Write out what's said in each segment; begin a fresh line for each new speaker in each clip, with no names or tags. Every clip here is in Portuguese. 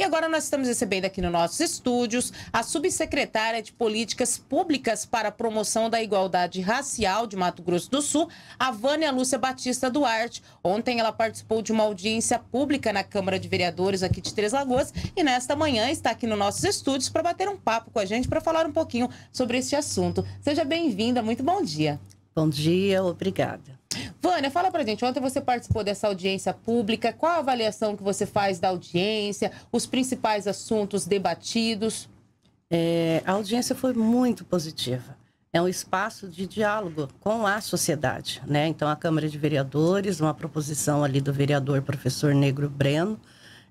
E agora nós estamos recebendo aqui nos nossos estúdios a subsecretária de Políticas Públicas para a Promoção da Igualdade Racial de Mato Grosso do Sul, a Vânia Lúcia Batista Duarte. Ontem ela participou de uma audiência pública na Câmara de Vereadores aqui de Três Lagoas e nesta manhã está aqui nos nossos estúdios para bater um papo com a gente, para falar um pouquinho sobre este assunto. Seja bem-vinda, muito bom dia.
Bom dia, obrigada.
Vânia, fala pra gente, ontem você participou dessa audiência pública, qual a avaliação que você faz da audiência, os principais assuntos debatidos?
É, a audiência foi muito positiva. É um espaço de diálogo com a sociedade, né? Então, a Câmara de Vereadores, uma proposição ali do vereador professor Negro Breno,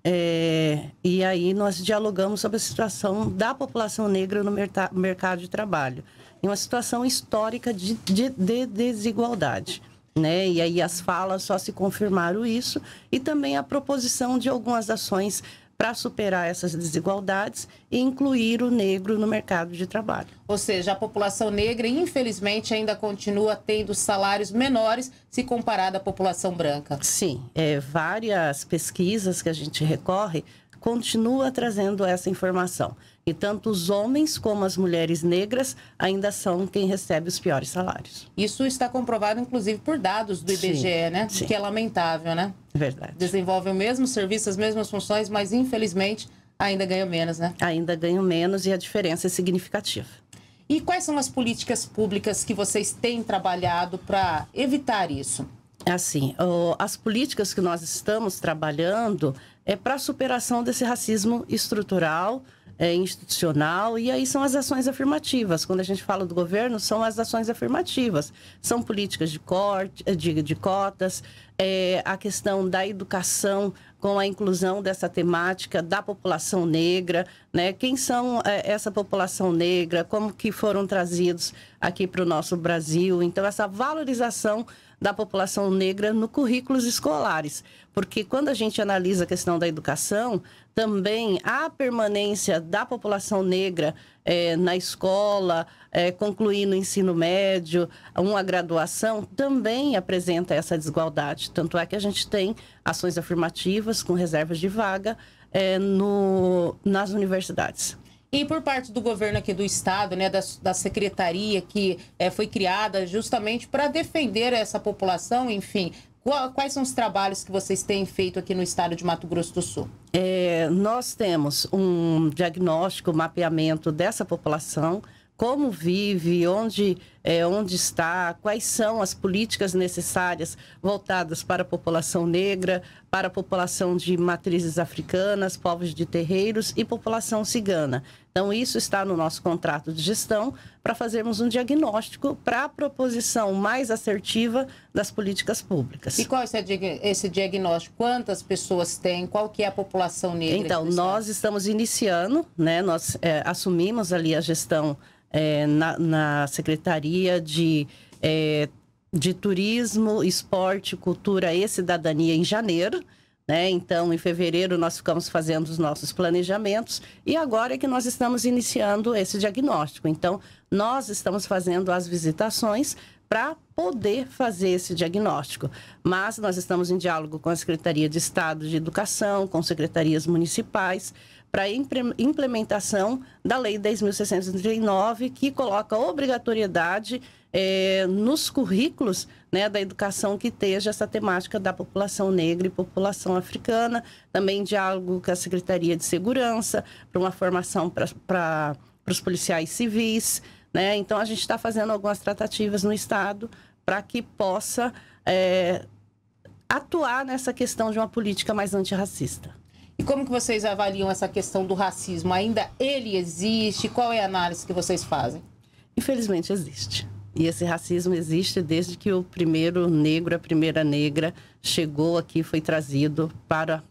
é, e aí nós dialogamos sobre a situação da população negra no mercado de trabalho, em uma situação histórica de, de, de desigualdade né? E aí as falas só se confirmaram isso e também a proposição de algumas ações para superar essas desigualdades e incluir o negro no mercado de trabalho.
Ou seja, a população negra, infelizmente, ainda continua tendo salários menores se comparada à população branca.
Sim, é, várias pesquisas que a gente recorre continua trazendo essa informação. E tanto os homens como as mulheres negras ainda são quem recebe os piores salários.
Isso está comprovado, inclusive, por dados do IBGE, sim, né? Sim. Que é lamentável, né?
Verdade.
Desenvolvem o mesmo serviço, as mesmas funções, mas infelizmente ainda ganham menos, né?
Ainda ganham menos e a diferença é significativa.
E quais são as políticas públicas que vocês têm trabalhado para evitar isso?
Assim, as políticas que nós estamos trabalhando é para a superação desse racismo estrutural, é, institucional, e aí são as ações afirmativas. Quando a gente fala do governo, são as ações afirmativas. São políticas de, corte, de, de cotas, é, a questão da educação com a inclusão dessa temática da população negra, né? Quem são é, essa população negra, como que foram trazidos aqui para o nosso Brasil. Então, essa valorização da população negra no currículos escolares. Porque quando a gente analisa a questão da educação, também a permanência da população negra é, na escola, é, concluindo o ensino médio, uma graduação, também apresenta essa desigualdade. Tanto é que a gente tem ações afirmativas com reservas de vaga é, no, nas universidades.
E por parte do governo aqui do estado, né, da, da secretaria que é, foi criada justamente para defender essa população, enfim, Quais são os trabalhos que vocês têm feito aqui no estado de Mato Grosso do Sul?
É, nós temos um diagnóstico, mapeamento dessa população, como vive, onde, é, onde está, quais são as políticas necessárias voltadas para a população negra, para a população de matrizes africanas, povos de terreiros e população cigana. Então, isso está no nosso contrato de gestão para fazermos um diagnóstico para a proposição mais assertiva das políticas públicas.
E qual é esse diagnóstico? Quantas pessoas tem? Qual que é a população negra?
Então, nós estamos iniciando, né? Nós é, assumimos ali a gestão é, na, na, Secretaria de, é, de Turismo, Esporte, Cultura e Cidadania em janeiro. Né? Então, em fevereiro, nós ficamos fazendo os nossos planejamentos e agora é que nós estamos iniciando esse diagnóstico. Então, nós estamos fazendo as visitações para poder fazer esse diagnóstico. Mas nós estamos em diálogo com a Secretaria de Estado de Educação, com secretarias municipais, para a implementação da Lei 10.639, que coloca obrigatoriedade é, nos currículos né, da educação que esteja essa temática da população negra e população africana, também diálogo com a Secretaria de Segurança, para uma formação para os policiais civis. Né? Então, a gente está fazendo algumas tratativas no Estado para que possa é, atuar nessa questão de uma política mais antirracista.
E como que vocês avaliam essa questão do racismo? Ainda ele existe? Qual é a análise que vocês fazem?
Infelizmente existe. E esse racismo existe desde que o primeiro negro, a primeira negra chegou aqui, foi trazido para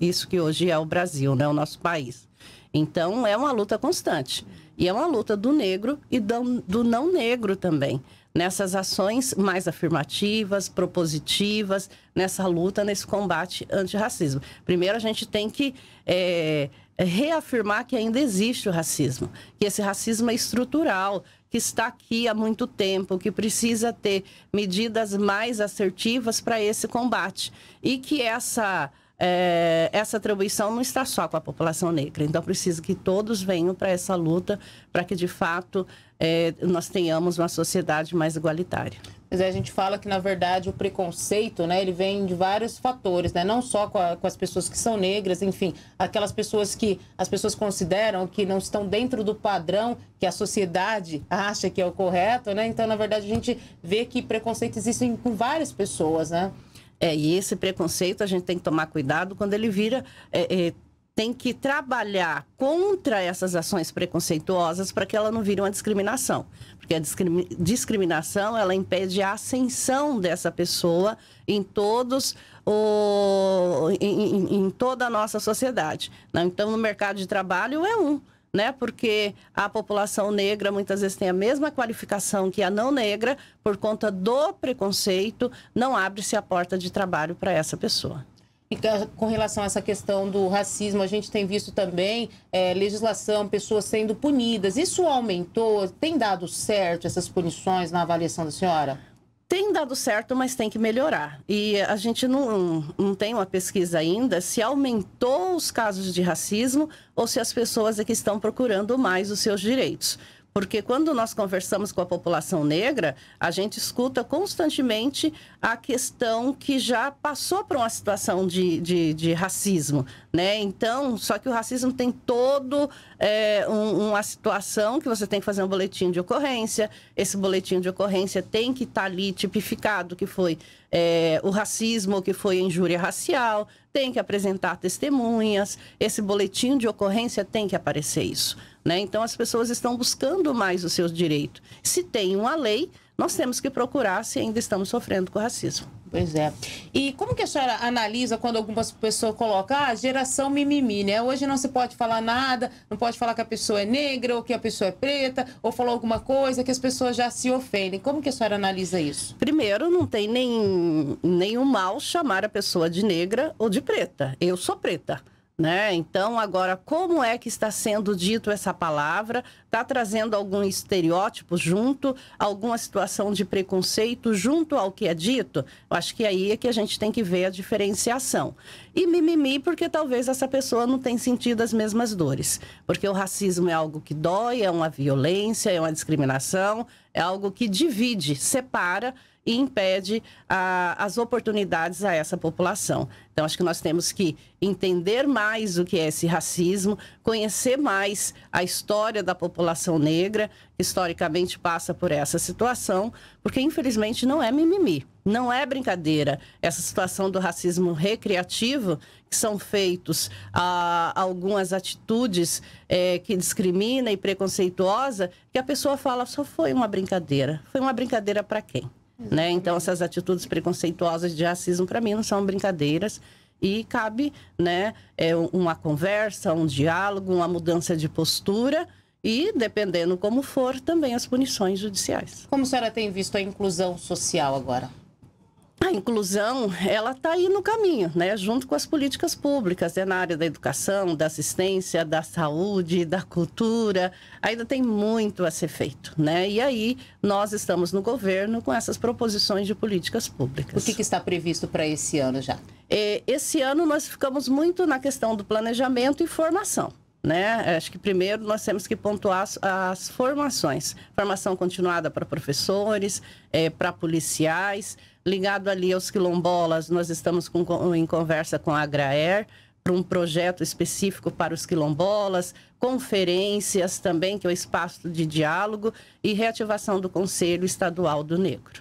isso que hoje é o Brasil, né? o nosso país. Então, é uma luta constante. E é uma luta do negro e do, não negro também nessas ações mais afirmativas, propositivas, nessa luta, nesse combate antirracismo. Primeiro, a gente tem que é, reafirmar que ainda existe o racismo, que esse racismo é estrutural, que está aqui há muito tempo, que precisa ter medidas mais assertivas para esse combate e que essa é, essa atribuição não está só com a população negra. Então, precisa que todos venham para essa luta, para que, de fato, é, nós tenhamos uma sociedade mais igualitária.
Mas a gente fala que, na verdade, o preconceito, né, ele vem de vários fatores, né? Não só com, a, com, as pessoas que são negras, enfim, aquelas pessoas que as pessoas consideram que não estão dentro do padrão que a sociedade acha que é o correto, né? Então, na verdade, a gente vê que preconceito existe com várias pessoas, né?
É, e esse preconceito a gente tem que tomar cuidado quando ele vira. É, é, tem que trabalhar contra essas ações preconceituosas para que ela não vire uma discriminação. Porque a discriminação ela impede a ascensão dessa pessoa em todos o, em, em toda a nossa sociedade. Né? Então, no mercado de trabalho é um né? Porque a população negra muitas vezes tem a mesma qualificação que a não negra, por conta do preconceito, não abre-se a porta de trabalho para essa pessoa.
E com relação a essa questão do racismo, a gente tem visto também é, legislação, pessoas sendo punidas. Isso aumentou? Tem dado certo essas punições na avaliação da senhora?
Tem dado certo, mas tem que melhorar. E a gente não, não tem uma pesquisa ainda se aumentou os casos de racismo ou se as pessoas é que estão procurando mais os seus direitos. Porque quando nós conversamos com a população negra, a gente escuta constantemente a questão que já passou por uma situação de, de, de racismo, né? Então, só que o racismo tem todo é, um, uma situação que você tem que fazer um boletim de ocorrência. Esse boletim de ocorrência tem que estar tá ali tipificado que foi é, o racismo, que foi injúria racial, tem que apresentar testemunhas. Esse boletim de ocorrência tem que aparecer isso. Né? Então, as pessoas estão buscando mais os seus direitos. Se tem uma lei, nós temos que procurar se ainda estamos sofrendo com racismo.
Pois é. E como que a senhora analisa quando algumas pessoas colocam, ah, geração mimimi, né? Hoje não se pode falar nada, não pode falar que a pessoa é negra ou que a pessoa é preta, ou falou alguma coisa que as pessoas já se ofendem. Como que a senhora analisa isso?
Primeiro, não tem nem, nenhum mal chamar a pessoa de negra ou de preta. Eu sou preta. Né? Então, agora, como é que está sendo dito essa palavra? Está trazendo algum estereótipo junto, alguma situação de preconceito junto ao que é dito? Eu acho que aí é que a gente tem que ver a diferenciação. E mimimi, porque talvez essa pessoa não tenha sentido as mesmas dores. Porque o racismo é algo que dói, é uma violência, é uma discriminação, é algo que divide, separa e impede a, as oportunidades a essa população. Então, acho que nós temos que entender mais o que é esse racismo, conhecer mais a história da população negra, historicamente passa por essa situação, porque infelizmente não é mimimi, não é brincadeira. Essa situação do racismo recreativo, que são feitos ah, algumas atitudes é, que discrimina e preconceituosa, que a pessoa fala só foi uma brincadeira. Foi uma brincadeira para quem? Né? Então, essas atitudes preconceituosas de racismo, para mim, não são brincadeiras. E cabe né, é, uma conversa, um diálogo, uma mudança de postura e, dependendo como for, também as punições judiciais.
Como a senhora tem visto a inclusão social agora?
A inclusão ela está aí no caminho, né? Junto com as políticas públicas, né? na área da educação, da assistência, da saúde, da cultura, ainda tem muito a ser feito, né? E aí nós estamos no governo com essas proposições de políticas públicas.
O que, que está previsto para esse ano já?
É, esse ano nós ficamos muito na questão do planejamento e formação. Né? Acho que primeiro nós temos que pontuar as, as formações. Formação continuada para professores, é, para policiais, ligado ali aos quilombolas, nós estamos com, em conversa com a Agraer para um projeto específico para os quilombolas, conferências também, que é o espaço de diálogo, e reativação do Conselho Estadual do Negro.